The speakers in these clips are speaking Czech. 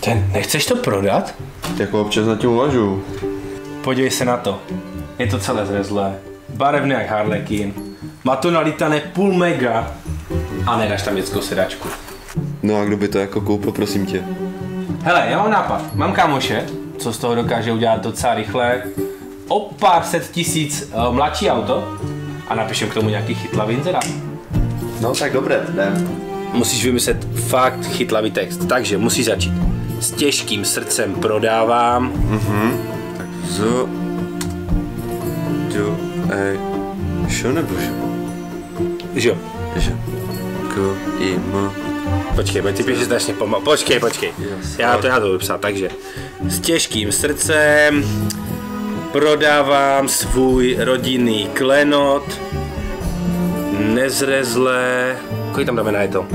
Ten, nechceš to prodat? Jako občas na tím uvažuju. Podívej se na to. Je to celé zrezlé. Barevné jak Harlequin. Má to nalítané půl mega. A nedáš tam dětskou sedačku. No a kdo by to jako koupil, prosím tě? Hele, já mám nápad. Mám kámoše, co z toho dokáže udělat docela rychle. O pár set tisíc uh, mladší auto a napíšem k tomu nějaký chytlavý inzerát. No tak dobré, jdem. Musíš vymyslet fakt chytlavý text, takže musíš začít. S těžkým srdcem prodávám. Z... Do... E... Šo nebo? Že jo? Že? K... I... M... Počkej, ty píšeš strašně pomalu. Počkej, počkej. Já to, já to budu psát, takže. S těžkým srdcem prodávám svůj rodinný klenot. Nezrezlé. Kolik tam dáme na je to?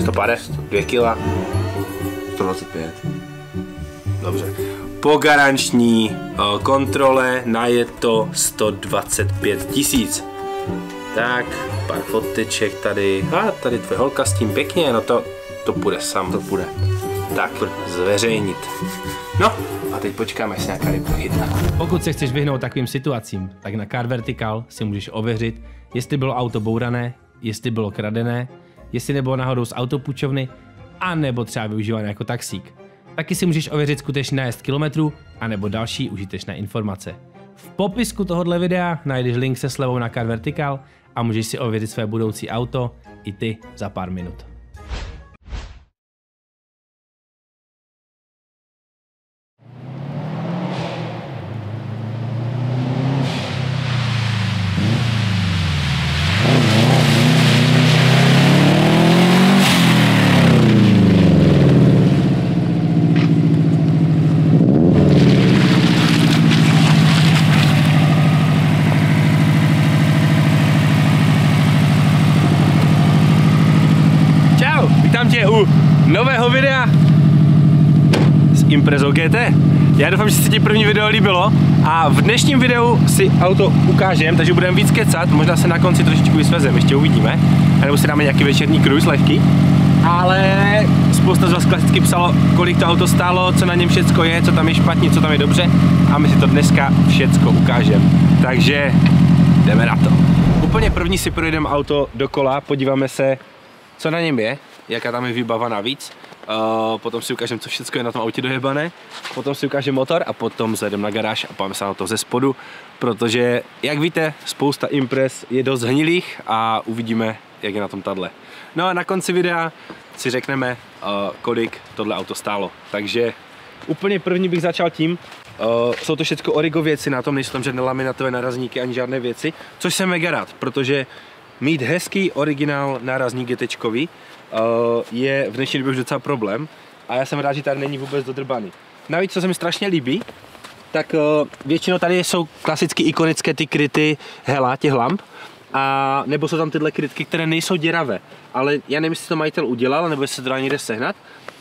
150? 2 kila? 125. Dobře. Po garanční eh, kontrole na je to 125 tisíc. Tak, pár foteček tady. A tady tvoje holka s tím pěkně, no to, to půjde sam. To půjde. Tak, zveřejnit. No, a teď počkáme, až se nějaká rybka chytne. Pokud se chceš vyhnout takovým situacím, tak na Car Vertical si můžeš ověřit, jestli bylo auto bourané, jestli bylo kradené, jestli nebylo náhodou z autopůjčovny, a nebo třeba využívané jako taxík. Taky si můžeš ověřit skutečný nájezd kilometrů, anebo další užitečné informace. V popisku tohohle videa najdeš link se slevou na Car Vertical a můžeš si ověřit své budoucí auto i ty za pár minut. Čau, vítám tě u nového videa s Imprezou GT. Já doufám, že se ti první video líbilo a v dnešním videu si auto ukážem, takže budeme víc kecat, možná se na konci trošičku vysvezem, ještě uvidíme, nebo si dáme nějaký večerní cruise lehký. Ale spousta z vás klasicky psalo, kolik to auto stálo, co na něm všecko je, co tam je špatně, co tam je dobře a my si to dneska všecko ukážeme. Takže jdeme na to. Úplně první si projdeme auto dokola, podíváme se, co na něm je, jaká tam je výbava navíc. Uh, potom si ukážeme, co všechno je na tom autě dojebané. Potom si ukážeme motor a potom zajdeme na garáž a pojďme se na to ze spodu, protože, jak víte, spousta Imprez je dost hnilých a uvidíme, jak je na tom tadle. No a na konci videa si řekneme, uh, kolik tohle auto stálo. Takže úplně první bych začal tím, Uh, jsou to všechno origo věci, na tom nejsou tam žádné laminatové narazníky ani žádné věci, což jsem mega rád, protože mít hezký originál nárazník GT uh, je v dnešní době už docela problém a já jsem rád, že tady není vůbec dodrbaný. Navíc, co se mi strašně líbí, tak uh, většinou tady jsou klasicky ikonické ty kryty hela, těch lamp, a nebo jsou tam tyhle krytky, které nejsou děravé. Ale já nevím, jestli to majitel udělal, nebo jestli se to dá někde sehnat,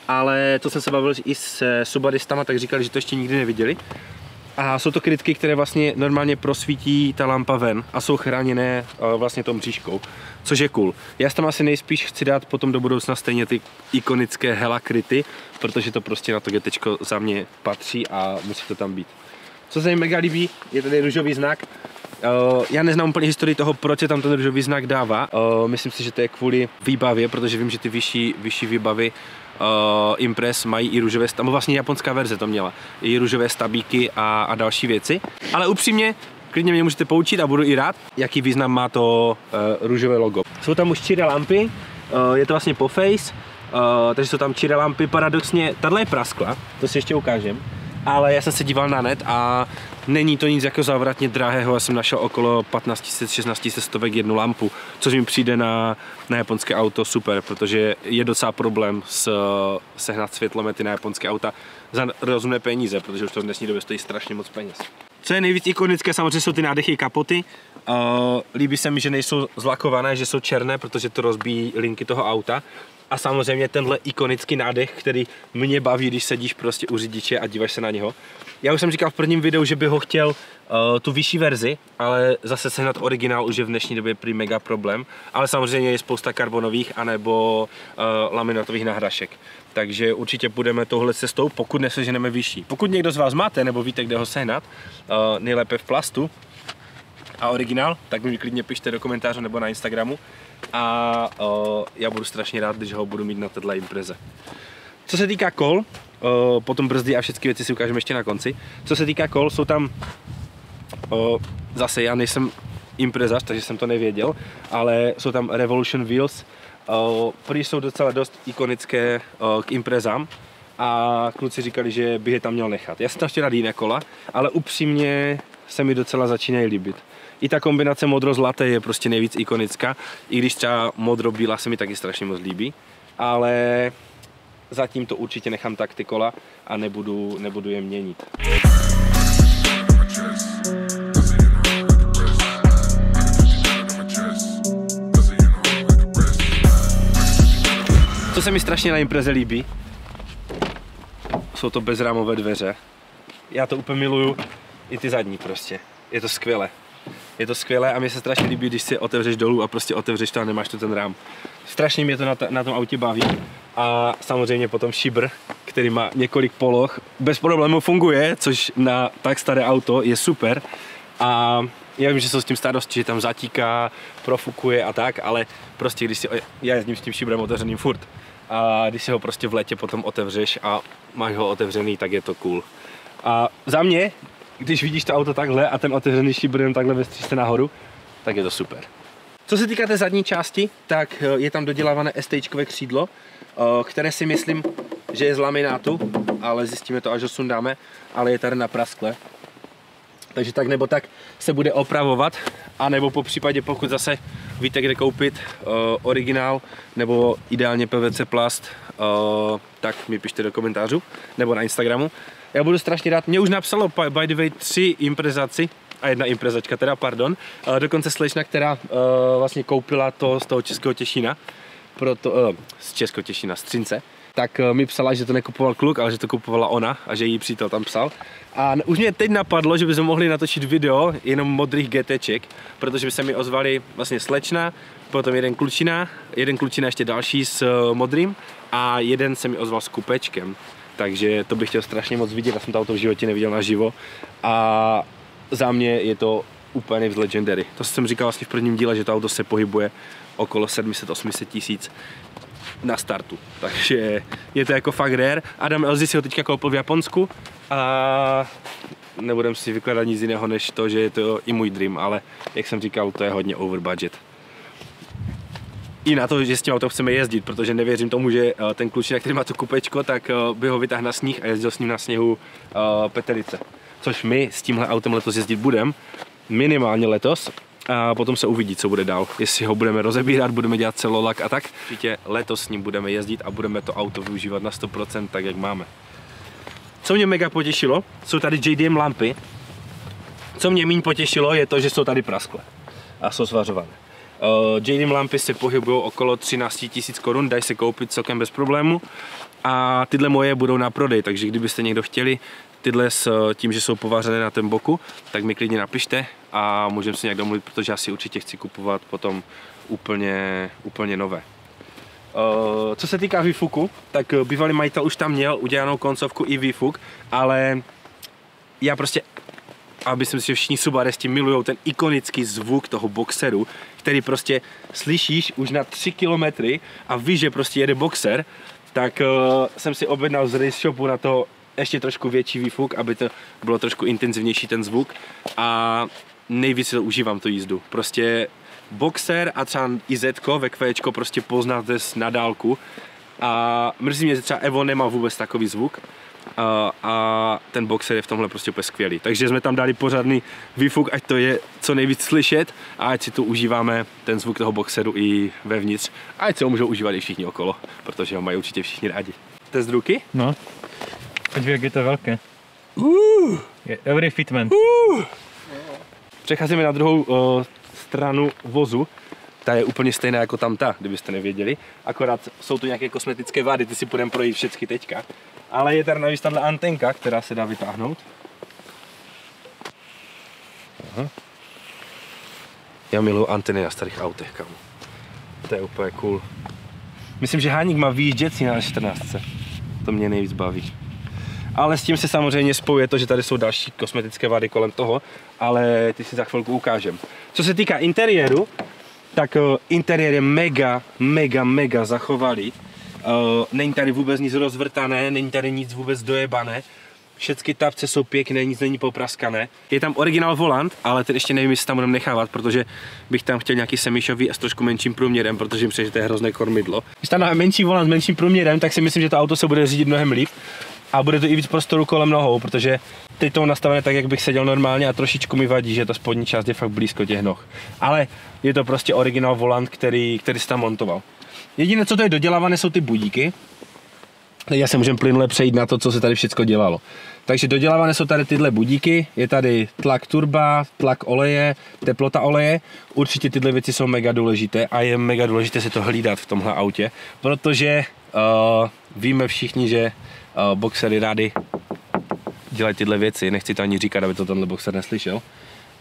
ale to jsem se bavil i s subadistama, tak říkali, že to ještě nikdy neviděli. A jsou to krytky, které vlastně normálně prosvítí ta lampa ven a jsou chráněné uh, vlastně tou mřížkou, což je cool. Já tam asi nejspíš chci dát potom do budoucna stejně ty ikonické hela kryty, protože to prostě na to GT za mě patří a musí to tam být. Co se mi mega líbí, je tady růžový znak. Uh, já neznám úplně historii toho, proč se tam ten růžový znak dává. Uh, myslím si, že to je kvůli výbavě, protože vím, že ty vyšší, vyšší výbavy uh, Impress mají i růžové, nebo vlastně japonská verze to měla, i růžové stabíky a, a další věci. Ale upřímně, klidně mě můžete poučit a budu i rád, jaký význam má to uh, růžové logo. Jsou tam už čtyři lampy, uh, je to vlastně po face, uh, takže jsou tam čtyři lampy, paradoxně, tahle je praskla, to si ještě ukážem, ale já jsem se díval na net a není to nic jako závratně drahého, já jsem našel okolo 15 000, 16 000 stovek jednu lampu, což mi přijde na, na japonské auto super, protože je docela problém s, sehnat světlomety na japonské auta za rozumné peníze, protože už to v dnešní době stojí strašně moc peněz. Co je nejvíc ikonické, samozřejmě jsou ty nádechy kapoty. Uh, líbí se mi, že nejsou zlakované, že jsou černé, protože to rozbíjí linky toho auta. A samozřejmě tenhle ikonický nádech, který mě baví, když sedíš prostě u řidiče a díváš se na něho. Já už jsem říkal v prvním videu, že bych ho chtěl uh, tu vyšší verzi, ale zase sehnat originál už je v dnešní době prý mega problém. Ale samozřejmě je spousta karbonových anebo uh, laminatových nahrašek. Takže určitě půjdeme touhle cestou, pokud neseženeme vyšší. Pokud někdo z vás máte nebo víte, kde ho sehnat, uh, nejlépe v plastu, a originál, tak mi klidně pište do komentáře nebo na Instagramu a uh, já budu strašně rád, když ho budu mít na této impreze. Co se týká kol, uh, potom brzdy a všechny věci si ukážeme ještě na konci. Co se týká kol, jsou tam uh, zase já nejsem imprezař, takže jsem to nevěděl, ale jsou tam Revolution Wheels, prý jsou docela dost ikonické k imprezám a kluci říkali, že bych je tam měl nechat. Já jsem tam chtěl rád jiné kola, ale upřímně se mi docela začínají líbit. I ta kombinace modro-zlaté je prostě nejvíc ikonická, i když třeba modro-bílá se mi taky strašně moc líbí, ale zatím to určitě nechám tak ty kola a nebudu, nebudu je měnit. Co se mi strašně na impreze líbí, jsou to bezrámové dveře. Já to úplně miluju, i ty zadní prostě. Je to skvělé. Je to skvělé a mi se strašně líbí, když si otevřeš dolů a prostě otevřeš to a nemáš tu ten rám. Strašně mě to na, na tom autě baví. A samozřejmě potom šibr, který má několik poloh, bez problému funguje, což na tak staré auto je super. A já vím, že jsou s tím starosti, že tam zatíká, profukuje a tak, ale prostě když si, já jezdím s tím šibrem otevřeným furt. A když si ho prostě v létě potom otevřeš a máš ho otevřený, tak je to cool. A za mě když vidíš to auto takhle a ten otevřený šíbr jenom takhle ve střížce nahoru, tak je to super. Co se týká té zadní části, tak eh, je tam dodělávané STčkové křídlo, eh, které si myslím, že je z laminátu, ale zjistíme to, až ho sundáme, ale je tady na praskle. Takže tak nebo tak se bude opravovat, a nebo po případě, pokud zase víte, kde koupit uh, originál nebo ideálně PVC plast, uh, tak mi pište do komentářů nebo na Instagramu. Já budu strašně rád. Mě už napsalo by the way tři imprezaci, a jedna imprezačka teda, pardon. Dokonce slečna, která uh, vlastně koupila to z toho Českého Těšína, proto, uh, z Českého Těšína, z Třince, tak mi psala, že to nekupoval kluk, ale že to kupovala ona a že její přítel tam psal. A už mě teď napadlo, že bychom mohli natočit video jenom modrých GTček, protože by se mi ozvali vlastně slečna, potom jeden klučina, jeden klučina ještě další s modrým a jeden se mi ozval s kupečkem takže to bych chtěl strašně moc vidět, já jsem to auto v životě neviděl naživo a za mě je to úplně v Legendary. To jsem říkal vlastně v prvním díle, že to auto se pohybuje okolo 700-800 tisíc na startu, takže je to jako fakt rare. Adam Elzy si ho teďka koupil v Japonsku a nebudem si vykládat nic jiného než to, že je to i můj dream, ale jak jsem říkal, to je hodně over budget i na to, že s tím autem chceme jezdit, protože nevěřím tomu, že eh, ten klučina, který má to kupečko, tak eh, by ho vytáhl na sníh a jezdil s ním na sněhu uh, Petelice. Což my s tímhle autem letos jezdit budeme, minimálně letos, a potom se uvidí, co bude dál. Jestli ho budeme rozebírat, budeme dělat celolak a tak. Určitě letos s ním budeme jezdit a budeme to auto využívat na 100% tak, jak máme. Co mě mega potěšilo, jsou tady JDM lampy. Co mě méně potěšilo, je to, že jsou tady praskle a jsou zvařované. Uh, JDM lampy se pohybují okolo 13 000 korun, dají se koupit celkem bez problému. A tyhle moje budou na prodej, takže kdybyste někdo chtěli tyhle s tím, že jsou povařené na ten boku, tak mi klidně napište a můžeme si nějak domluvit, protože já si určitě chci kupovat potom úplně, úplně nové. Uh, co se týká výfuku, tak bývalý majitel už tam měl udělanou koncovku i výfuk, ale já prostě a myslím si, že všichni subaristi milují ten ikonický zvuk toho boxeru, který prostě slyšíš už na 3 kilometry a víš, že prostě jede boxer, tak uh, jsem si objednal z race shopu na to ještě trošku větší výfuk, aby to bylo trošku intenzivnější ten zvuk. A nejvíc užívám tu jízdu. Prostě boxer a třeba i Z ve kvéčko prostě poznáte na dálku. A mrzí mě, že třeba Evo nemá vůbec takový zvuk, a, a ten boxer je v tomhle prostě úplně skvělý. Takže jsme tam dali pořádný výfuk, ať to je co nejvíc slyšet a ať si tu užíváme ten zvuk toho boxeru i vevnitř a ať se ho můžou užívat i všichni okolo, protože ho mají určitě všichni rádi. Test ruky? No. Podívej, jak je to velké. Uh, Je every fitment. uh. Přecházíme na druhou uh, stranu vozu. Ta je úplně stejná jako tam ta, kdybyste nevěděli. Akorát jsou tu nějaké kosmetické vady, ty si půjdeme projít všechny teďka. Ale je tady navíc tahle antenka, která se dá vytáhnout. Aha. Já miluji anteny na starých autech, kámo. To je úplně cool. Myslím, že Háník má výjížděcí na 14. To mě nejvíc baví. Ale s tím se samozřejmě spojuje to, že tady jsou další kosmetické vady kolem toho, ale ty si za chvilku ukážem. Co se týká interiéru, tak uh, interiér je mega, mega, mega zachovalý. Uh, není tady vůbec nic rozvrtané, není tady nic vůbec dojebané. Všechny tapce jsou pěkné, nic není popraskané. Je tam originál volant, ale teď ještě nevím, jestli tam budeme nechávat, protože bych tam chtěl nějaký semišový a s trošku menším průměrem, protože mi že to je hrozné kormidlo. Když tam dáme menší volant s menším průměrem, tak si myslím, že to auto se bude řídit mnohem líp a bude to i víc prostoru kolem nohou, protože teď to nastavené tak, jak bych seděl normálně a trošičku mi vadí, že ta spodní část je fakt blízko těch noh. Ale je to prostě originál volant, který, který se tam montoval. Jediné, co to je dodělávané, jsou ty budíky. Já se můžeme plynule přejít na to, co se tady všechno dělalo. Takže dodělávané jsou tady tyhle budíky, je tady tlak turba, tlak oleje, teplota oleje. Určitě tyhle věci jsou mega důležité a je mega důležité si to hlídat v tomhle autě, protože uh, víme všichni, že uh, boxery rády dělají tyhle věci, nechci to ani říkat, aby to tenhle boxer neslyšel.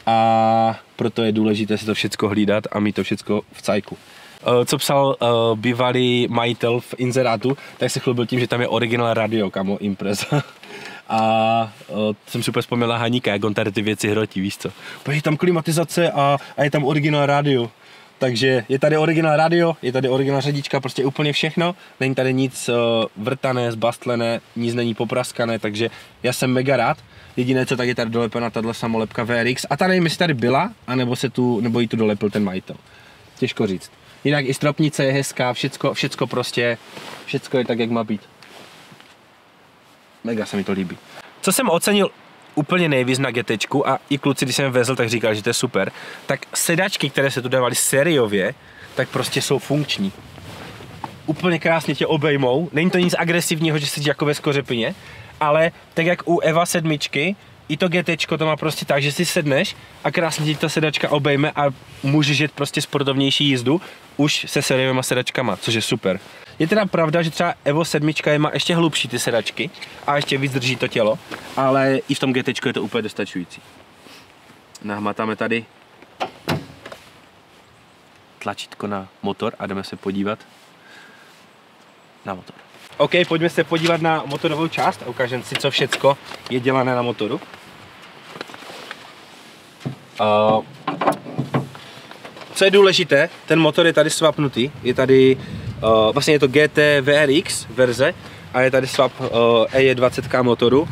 A proto je důležité si to všechno hlídat a mít to všechno v cajku. Uh, co psal uh, bývalý majitel v inzerátu, tak se chlubil tím, že tam je originál radio, kamo, Impreza. a uh, jsem si úplně vzpomněl Haníka, jak on tady ty věci hrotí, víš co. Protože je tam klimatizace a, a je tam originál radio. Takže je tady originál radio, je tady originál řadička, prostě úplně všechno. Není tady nic uh, vrtané, zbastlené, nic není popraskané, takže já jsem mega rád. Jediné, co tak je tady dolepena tahle samolepka VRX. A ta nevím, jestli tady byla, anebo, se tu, nebo jí tu dolepil ten majitel. Těžko říct. Jinak i stropnice je hezká, všecko, všecko prostě, všecko je tak, jak má být. Mega se mi to líbí. Co jsem ocenil úplně nejvíc na GT a i kluci, když jsem vezl, tak říkali, že to je super, tak sedačky, které se tu dávaly sériově, tak prostě jsou funkční. Úplně krásně tě obejmou, není to nic agresivního, že sedíš jako ve skořepině, ale tak jak u Eva sedmičky, i to GT to má prostě tak, že si sedneš a krásně ti ta sedačka obejme a můžeš jet prostě sportovnější jízdu už se sériovými sedačkama, což je super. Je teda pravda, že třeba Evo 7 je má ještě hlubší ty sedačky a ještě víc drží to tělo, ale i v tom GT je to úplně dostačující. Nahmatáme tady tlačítko na motor a jdeme se podívat na motor. OK, pojďme se podívat na motorovou část a ukážeme si, co všecko je dělané na motoru. Co je důležité, ten motor je tady swapnutý, je tady, uh, vlastně je to GT VRX verze a je tady swap uh, E20K motoru, uh,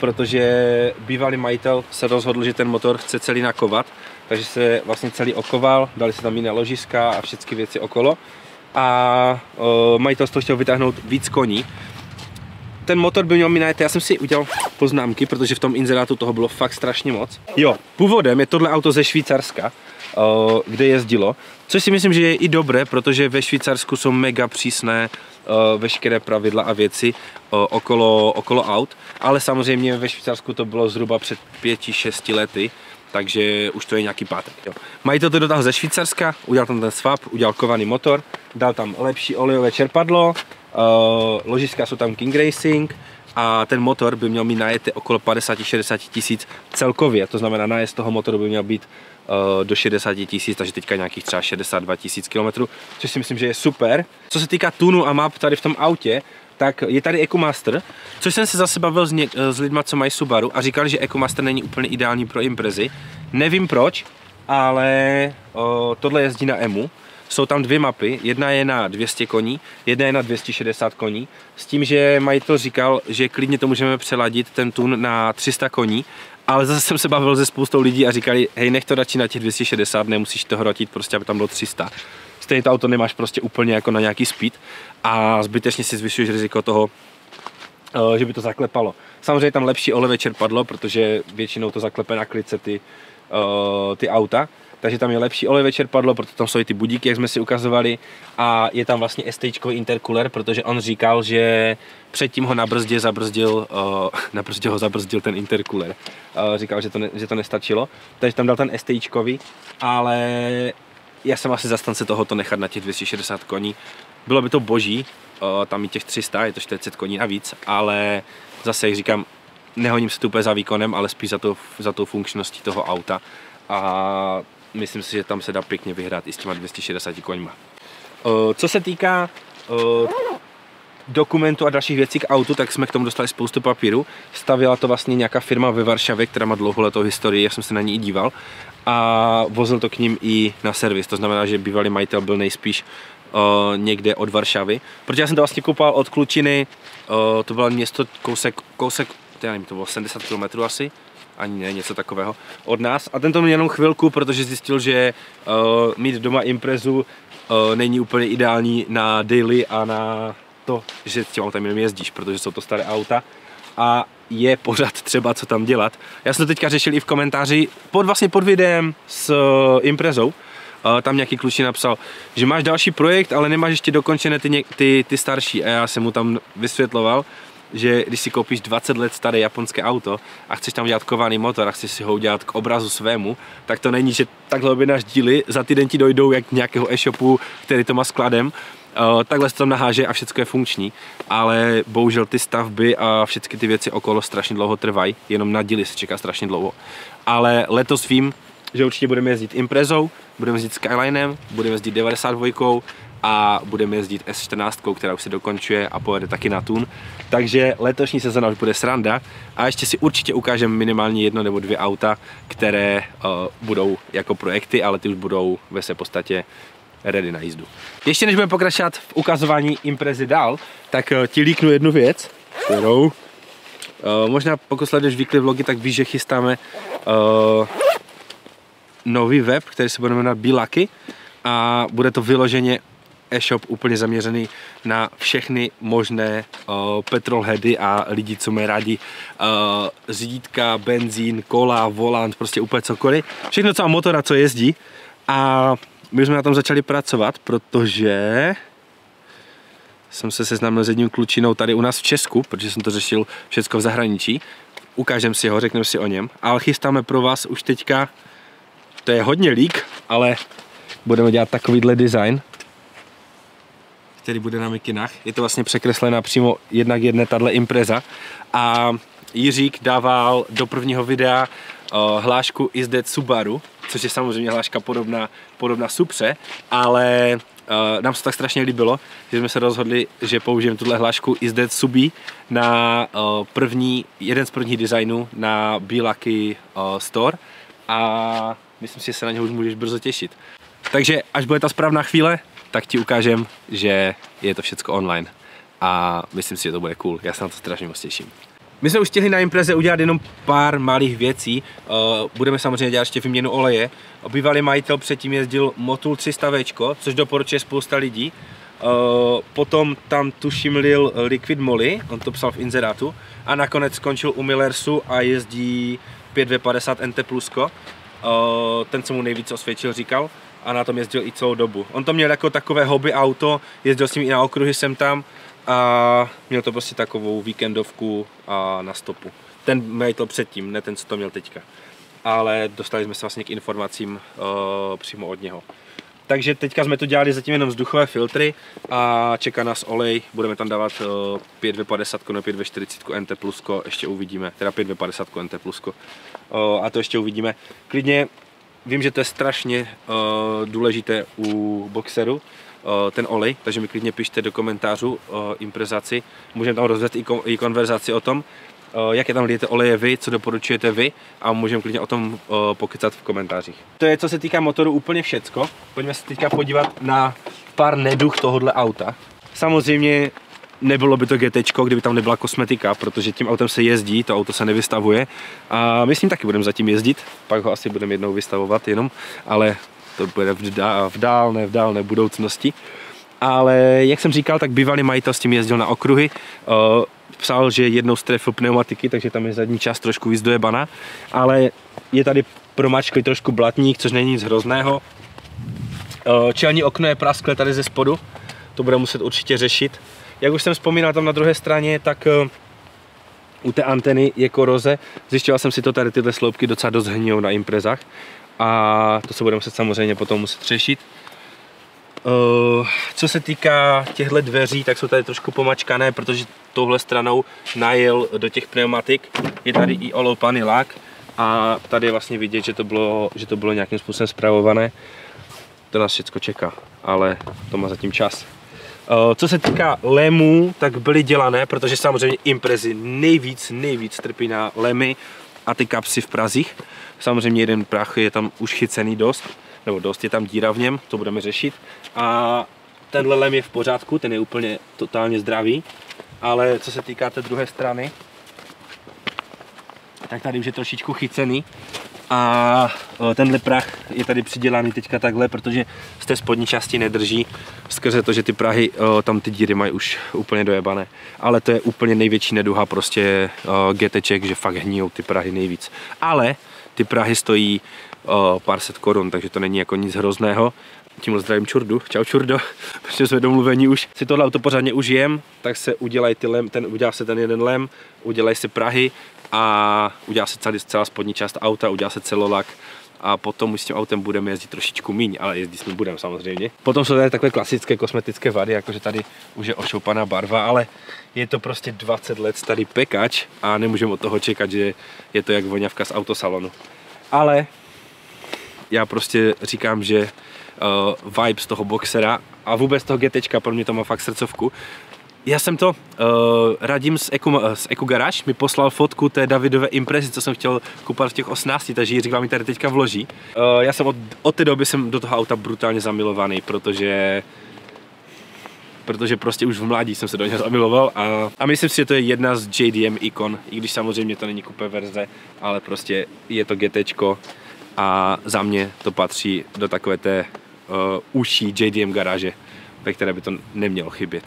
protože bývalý majitel se rozhodl, že ten motor chce celý nakovat, takže se vlastně celý okoval, dali se tam jiné ložiska a všechny věci okolo a uh, majitel z toho chtěl vytáhnout víc koní. Ten motor by měl mít já jsem si udělal poznámky, protože v tom inzerátu toho bylo fakt strašně moc. Jo, původem je tohle auto ze Švýcarska, uh, kde jezdilo, což si myslím, že je i dobré, protože ve Švýcarsku jsou mega přísné uh, veškeré pravidla a věci uh, okolo, okolo aut, ale samozřejmě ve Švýcarsku to bylo zhruba před pěti, šesti lety, takže už to je nějaký pátek. Jo. Majitel to dotáhl ze Švýcarska, udělal tam ten swap, udělal kovaný motor, dal tam lepší olejové čerpadlo, ložiska jsou tam King Racing a ten motor by měl mít najeté okolo 50-60 tisíc celkově, to znamená najezd toho motoru by měl být uh, do 60 tisíc, takže teďka nějakých třeba 62 tisíc kilometrů, což si myslím, že je super. Co se týká tunu a map tady v tom autě, tak je tady EcoMaster, což jsem se zase bavil s, ně, s lidma, co mají Subaru a říkali, že EcoMaster není úplně ideální pro imprezy. Nevím proč, ale o, tohle jezdí na EMU. Jsou tam dvě mapy, jedna je na 200 koní, jedna je na 260 koní, s tím, že majitel říkal, že klidně to můžeme přeladit, ten tun na 300 koní, ale zase jsem se bavil se spoustou lidí a říkali, hej, nech to radši na těch 260, nemusíš to hrotit, prostě aby tam bylo 300 stejně to auto nemáš prostě úplně jako na nějaký speed a zbytečně si zvyšuješ riziko toho, eh, že by to zaklepalo. Samozřejmě tam lepší olejové čerpadlo, protože většinou to zaklepe na klice ty, eh, ty auta, takže tam je lepší olejové čerpadlo, protože tam jsou i ty budíky, jak jsme si ukazovali a je tam vlastně ST intercooler, protože on říkal, že předtím ho na brzdě zabrzdil, uh, na brzdě ho zabrzdil ten intercooler. Uh, říkal, že to, ne, že to nestačilo, takže tam dal ten ST ale já jsem asi zastance tohoto nechat na těch 260 koní. Bylo by to boží, o, tam i těch 300, je to 40 koní navíc, ale zase, jak říkám, nehoním se tu za výkonem, ale spíš za, to, za tou funkčností toho auta. A myslím si, že tam se dá pěkně vyhrát i s těma 260 koňma. O, co se týká o, dokumentu a dalších věcí k autu, tak jsme k tomu dostali spoustu papíru. Stavila to vlastně nějaká firma ve Varšavě, která má dlouholetou historii, já jsem se na ní i díval. A vozil to k ním i na servis, to znamená, že bývalý majitel byl nejspíš uh, někde od Varšavy. Protože já jsem to vlastně koupal od Klučiny, uh, to bylo město kousek, kousek, já nevím, to bylo 70 km asi, ani ne, něco takového, od nás. A ten to měl jenom chvilku, protože zjistil, že uh, mít doma imprezu uh, není úplně ideální na daily a na to, že s tím autem jenom jezdíš, protože jsou to staré auta a je pořád třeba co tam dělat. Já jsem to teďka řešil i v komentáři pod, vlastně pod videem s uh, Imprezou, Uh, tam nějaký kluči napsal, že máš další projekt, ale nemáš ještě dokončené ty, ty, ty starší. A já jsem mu tam vysvětloval, že když si koupíš 20 let staré japonské auto a chceš tam udělat kovaný motor a chceš si ho udělat k obrazu svému, tak to není, že takhle objednáš díly, za týden ti dojdou jak nějakého e-shopu, který to má skladem, Uh, takhle se tam naháže a všechno je funkční, ale bohužel ty stavby a všechny ty věci okolo strašně dlouho trvají, jenom na díly se čeká strašně dlouho. Ale letos vím, že určitě budeme jezdit Imprezou, budeme jezdit Skylinem, budeme jezdit 92 a budeme jezdit S14, která už se dokončuje a pojede taky na tun. Takže letošní sezona už bude sranda a ještě si určitě ukážeme minimálně jedno nebo dvě auta, které uh, budou jako projekty, ale ty už budou ve své podstatě ready na jízdu. Ještě než budeme pokračovat v ukazování imprezy dál, tak uh, ti líknu jednu věc, kterou uh, možná pokud sleduješ weekly vlogy, tak víš, že chystáme uh, nový web, který se bude jmenovat Bilaky a bude to vyloženě e-shop úplně zaměřený na všechny možné uh, petrolheady a lidi, co mají rádi uh, zítka, benzín, kola, volant, prostě úplně cokoliv. Všechno, co má motor a co jezdí. A my jsme na tom začali pracovat, protože jsem se seznámil s jedním klučinou tady u nás v Česku, protože jsem to řešil všechno v zahraničí. Ukážem si ho, řekneme si o něm. Ale chystáme pro vás už teďka, to je hodně lík, ale budeme dělat takovýhle design, který bude na mikinách. Je to vlastně překreslená přímo jednak jedné tahle impreza. A Jiřík dával do prvního videa uh, hlášku Is That Subaru, což je samozřejmě hláška podobná, podobná Supře, ale uh, nám se tak strašně líbilo, že jsme se rozhodli, že použijeme tuhle hlášku Is That Subi na uh, první, jeden z prvních designů na Bilaky uh, Store a myslím si, že se na něho už můžeš brzo těšit. Takže až bude ta správná chvíle, tak ti ukážem, že je to všechno online a myslím si, že to bude cool. Já se na to strašně moc těším. My jsme už stihli na impreze udělat jenom pár malých věcí. Uh, budeme samozřejmě dělat ještě výměnu oleje. Bývalý majitel předtím jezdil Motul 300 V, což doporučuje spousta lidí. Uh, potom tam tuším lil Liquid Molly, on to psal v inzerátu. A nakonec skončil u Millersu a jezdí 5V50 NT. Uh, ten, co mu nejvíc osvědčil, říkal a na tom jezdil i celou dobu. On to měl jako takové hobby auto, jezdil s ním i na okruhy sem tam a měl to prostě takovou víkendovku a na stopu. Ten majitel předtím, ne ten, co to měl teďka. Ale dostali jsme se vlastně k informacím uh, přímo od něho. Takže teďka jsme to dělali zatím jenom vzduchové filtry a čeká nás olej, budeme tam dávat uh, 5V50 nebo 5V40 NT plusko, ještě uvidíme, teda 5V50 NT plusko a to ještě uvidíme. Klidně vím, že to je strašně uh, důležité u boxeru, uh, ten olej, takže mi klidně pište do komentářů uh, imprezaci, můžeme tam rozvést i, kon- i konverzaci o tom, jaké tam lijete oleje vy, co doporučujete vy a můžeme klidně o tom pokecat v komentářích. To je, co se týká motoru, úplně všecko. Pojďme se teďka podívat na pár neduch tohohle auta. Samozřejmě nebylo by to GT, kdyby tam nebyla kosmetika, protože tím autem se jezdí, to auto se nevystavuje a my s ním taky budeme zatím jezdit, pak ho asi budeme jednou vystavovat jenom, ale to bude v, dá, v dálné, v dálné budoucnosti. Ale jak jsem říkal, tak bývalý majitel s tím jezdil na okruhy, uh, psal, že jednou strefil pneumatiky, takže tam je zadní část trošku víc dojebana, ale je tady promačklý trošku blatník, což není nic hrozného. Čelní okno je prasklé tady ze spodu, to bude muset určitě řešit. Jak už jsem vzpomínal tam na druhé straně, tak uh, u té anteny je koroze. Zjišťoval jsem si to tady tyhle sloupky docela dost hnijou na imprezách. a to se bude muset samozřejmě potom muset řešit. Uh, co se týká těchto dveří, tak jsou tady trošku pomačkané, protože touhle stranou najel do těch pneumatik. Je tady i oloupaný lak a tady je vlastně vidět, že to bylo, že to bylo nějakým způsobem zpravované. To nás všechno čeká, ale to má zatím čas. Uh, co se týká lemů, tak byly dělané, protože samozřejmě imprezy nejvíc, nejvíc trpí na lemy a ty kapsy v prazích. Samozřejmě jeden prach je tam už chycený dost, nebo dost je tam díra v něm, to budeme řešit. A tenhle lem je v pořádku, ten je úplně totálně zdravý, ale co se týká té druhé strany, tak tady už je trošičku chycený a o, tenhle prach je tady přidělaný teďka takhle, protože z té spodní části nedrží skrze to, že ty prahy, o, tam ty díry mají už úplně dojebané. Ale to je úplně největší neduha prostě o, GTček, že fakt hníjou ty prahy nejvíc. Ale ty prahy stojí pár set korun, takže to není jako nic hrozného. Tímhle zdravím Čurdu. Čau Čurdo, protože jsme domluvení už. Si tohle auto pořádně užijem, tak se udělají ty lem, ten, udělá se ten jeden lem, udělají si prahy a udělá se celý, celá spodní část auta, udělá se celolak a potom už s tím autem budeme jezdit trošičku míň, ale jezdit s ním budeme samozřejmě. Potom jsou tady takové klasické kosmetické vady, jakože tady už je ošoupaná barva, ale je to prostě 20 let starý pekač a nemůžeme od toho čekat, že je to jak voňavka z autosalonu. Ale já prostě říkám, že uh, vibe z toho boxera a vůbec toho GT, pro mě to má fakt srdcovku. Já jsem to, uh, radím z Eku, z Eku Garage, mi poslal fotku té Davidové imprezy, co jsem chtěl kupovat v těch 18, takže Jiří vám mi tady teďka vloží. Uh, já jsem od, od té doby jsem do toho auta brutálně zamilovaný, protože protože prostě už v mládí jsem se do něho zamiloval a, a myslím si, že to je jedna z JDM ikon, i když samozřejmě to není kupé verze, ale prostě je to GTčko a za mě to patří do takové té uh, uší JDM garáže, ve které by to nemělo chybět.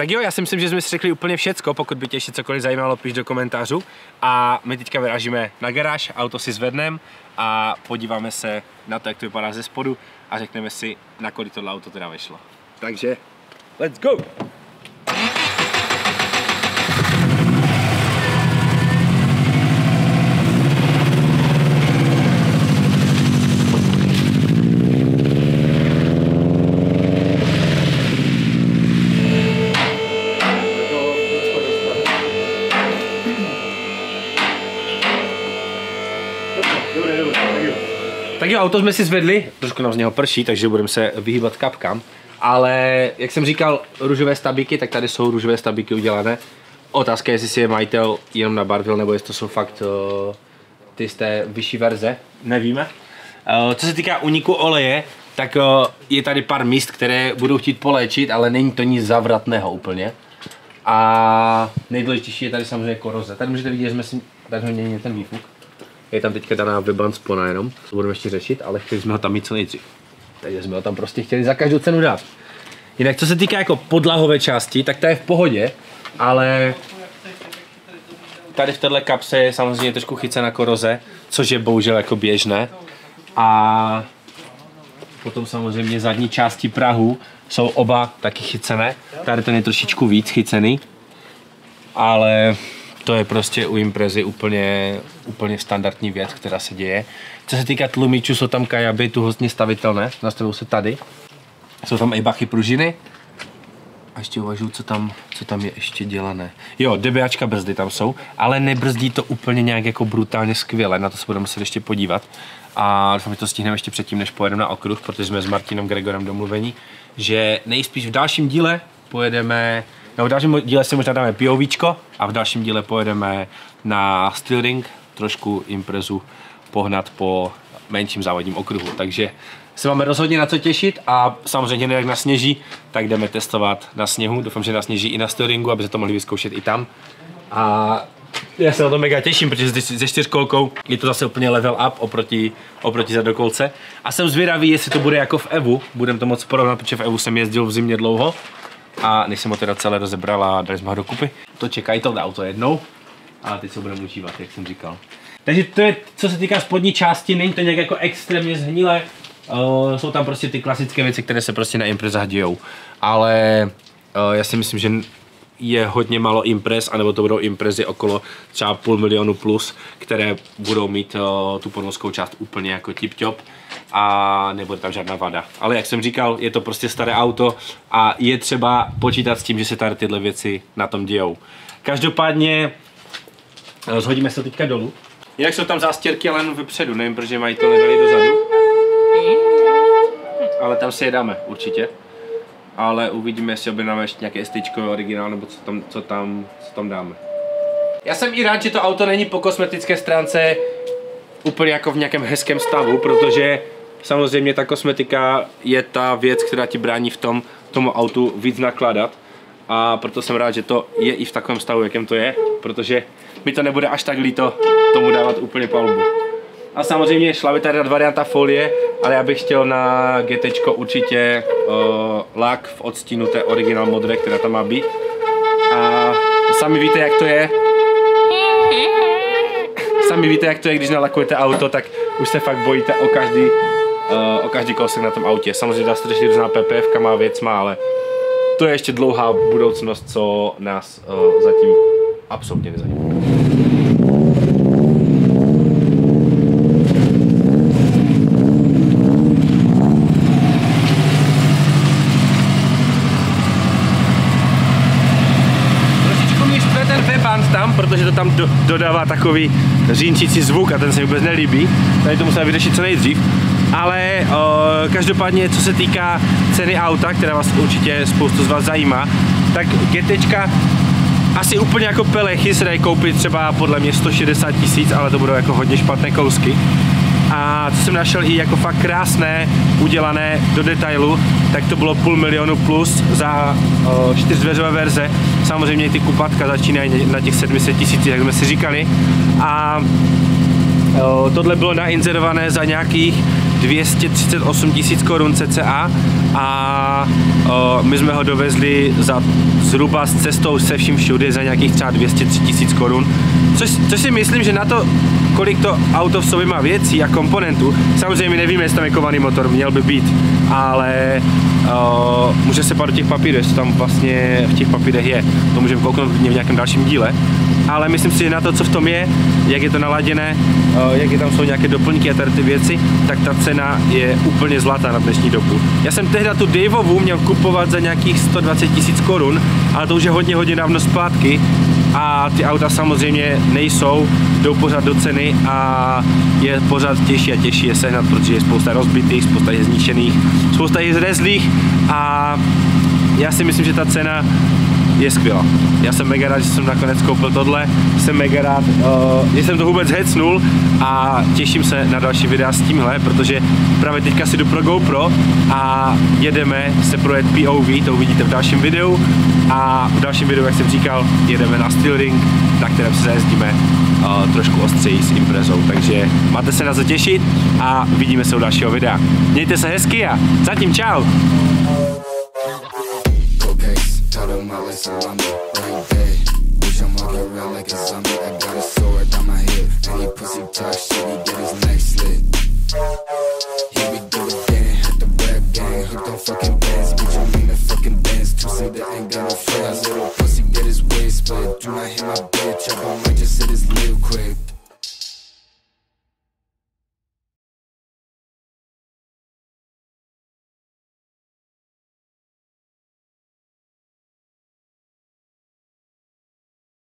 Tak jo, já si myslím, že jsme si řekli úplně všecko, pokud by tě ještě cokoliv zajímalo, piš do komentářů. A my teďka vyrážíme na garáž, auto si zvedneme a podíváme se na to, jak to vypadá ze spodu a řekneme si, na kolik tohle auto teda vyšlo. Takže, let's go! Tak jo, auto jsme si zvedli, trošku nám z něho prší, takže budeme se vyhýbat kapkám. Ale jak jsem říkal, růžové stabiky, tak tady jsou růžové stabiky udělané. Otázka je, jestli si je majitel jenom nabarvil, nebo jestli to jsou fakt uh, ty z té vyšší verze, nevíme. Uh, co se týká uniku oleje, tak uh, je tady pár míst, které budou chtít poléčit, ale není to nic zavratného úplně. A nejdůležitější je tady samozřejmě koroze. Tady můžete vidět, že jsme si, tady není ten výfuk. Je tam teďka daná weban spona jenom, to budeme ještě řešit, ale chtěli jsme ho tam mít co nejdřív. Takže jsme ho tam prostě chtěli za každou cenu dát. Jinak co se týká jako podlahové části, tak ta je v pohodě, ale tady v téhle kapse je samozřejmě trošku chycena koroze, což je bohužel jako běžné. A potom samozřejmě zadní části Prahu jsou oba taky chycené. Tady ten je trošičku víc chycený, ale to je prostě u imprezy úplně, úplně standardní věc, která se děje. Co se týká tlumičů, jsou tam kajaby tuhostně stavitelné, nastavují se tady. Jsou tam i bachy pružiny. A ještě uvažuji, co tam, co tam je ještě dělané. Jo, DBAčka brzdy tam jsou, ale nebrzdí to úplně nějak jako brutálně skvěle, na to se budeme muset ještě podívat. A doufám, že to stihneme ještě předtím, než pojedeme na okruh, protože jsme s Martinem Gregorem domluvení, že nejspíš v dalším díle pojedeme No, v dalším díle si možná dáme POVčko a v dalším díle pojedeme na Steelring, trošku imprezu pohnat po menším závodním okruhu. Takže se máme rozhodně na co těšit a samozřejmě jak nasněží, tak jdeme testovat na sněhu. Doufám, že nasněží i na Steelringu, aby se to mohli vyzkoušet i tam. A já se na to mega těším, protože se čtyřkolkou je to zase úplně level up oproti, oproti zadokolce. A jsem zvědavý, jestli to bude jako v Evu. Budeme to moc porovnat, protože v Evu jsem jezdil v zimě dlouho a než jsem ho teda celé rozebral a dali jsme ho dokupy. To čekají to auto jednou a teď se budeme užívat, jak jsem říkal. Takže to je, co se týká spodní části, není to nějak jako extrémně zhnilé, uh, jsou tam prostě ty klasické věci, které se prostě na imprezách dějou. Ale uh, já si myslím, že je hodně málo imprez, anebo to budou imprezy okolo třeba půl milionu plus, které budou mít uh, tu podvozkovou část úplně jako tip-top a nebude tam žádná vada. Ale jak jsem říkal, je to prostě staré auto a je třeba počítat s tím, že se tady tyhle věci na tom dějou. Každopádně zhodíme se teďka dolů. Jinak jsou tam zástěrky, ale jenom vepředu, nevím, proč je mají to nedali dozadu. Ale tam si jedáme, určitě. Ale uvidíme, jestli objednáme ještě nějaké styčko originál, nebo co tam, co tam, co tam dáme. Já jsem i rád, že to auto není po kosmetické stránce úplně jako v nějakém hezkém stavu, protože samozřejmě ta kosmetika je ta věc, která ti brání v tom tomu autu víc nakládat. A proto jsem rád, že to je i v takovém stavu, jakém to je, protože mi to nebude až tak líto tomu dávat úplně palbu. A samozřejmě šla by tady varianta folie, ale já bych chtěl na GT určitě uh, lak v odstínu té original modré, která tam má být. A sami víte, jak to je. Sami víte, jak to je, když nalakujete auto, tak už se fakt bojíte o každý, uh, o každý kousek na tom autě. Samozřejmě řešit různá PPF, má věc má, ale to je ještě dlouhá budoucnost, co nás uh, zatím absolutně nezajímá. Tam, protože to tam do, dodává takový řínčící zvuk a ten se mi vůbec nelíbí. Tady to musíme vyřešit co nejdřív. Ale o, každopádně, co se týká ceny auta, která vás určitě spoustu z vás zajímá, tak GTčka asi úplně jako pelechy se dají koupit třeba podle mě 160 tisíc, ale to budou jako hodně špatné kousky. A co jsem našel i jako fakt krásné, udělané do detailu, tak to bylo půl milionu plus za o, čtyřdveřové verze. Samozřejmě ty kupatka začínají na těch 700 tisíc, jak jsme si říkali. A o, tohle bylo nainzerované za nějakých 238 tisíc korun cca a o, my jsme ho dovezli za zhruba s cestou se vším všude za nějakých třeba 203 tisíc korun, což, což si myslím, že na to, kolik to auto v sobě má věcí a komponentů, samozřejmě nevíme, jestli tam je kovaný motor, měl by být, ale o, může se pár do těch papírů, jestli tam vlastně v těch papírech je, to můžeme kouknout v nějakém dalším díle, ale myslím si, že na to, co v tom je, jak je to naladěné, o, jak je tam jsou nějaké doplňky a tady ty věci, tak ta cena je úplně zlatá na dnešní dobu. Já jsem tehdy tu Daveovu měl kupovat za nějakých 120 tisíc korun, ale to už je hodně, hodně dávno zpátky a ty auta samozřejmě nejsou, jdou pořád do ceny a je pořád těžší a těžší je sehnat, protože je spousta rozbitých, spousta je zničených, spousta je zrezlých a já si myslím, že ta cena je skvělá. Já jsem mega rád, že jsem nakonec koupil tohle, jsem mega rád, uh, že jsem to vůbec hecnul a těším se na další videa s tímhle, protože právě teďka si jdu pro GoPro a jedeme se projet POV, to uvidíte v dalším videu a v dalším videu, jak jsem říkal, jedeme na Steel Ring, na kterém se zajezdíme uh, trošku ostřeji s imprezou, takže máte se na co těšit a vidíme se u dalšího videa. Mějte se hezky a zatím čau! Case, tell them I like salami, right there. Bitch, I'm around like a zombie. I got a sword on my hip, he pussy talk shit, he get his neck slit. Here we go again, hit the rap gang, hooked on fucking bands, bitch, I'm in the fucking dance, two that ain't got no friends. Little pussy get his waist split, do not hit my bitch up, I might just hit his lip quick.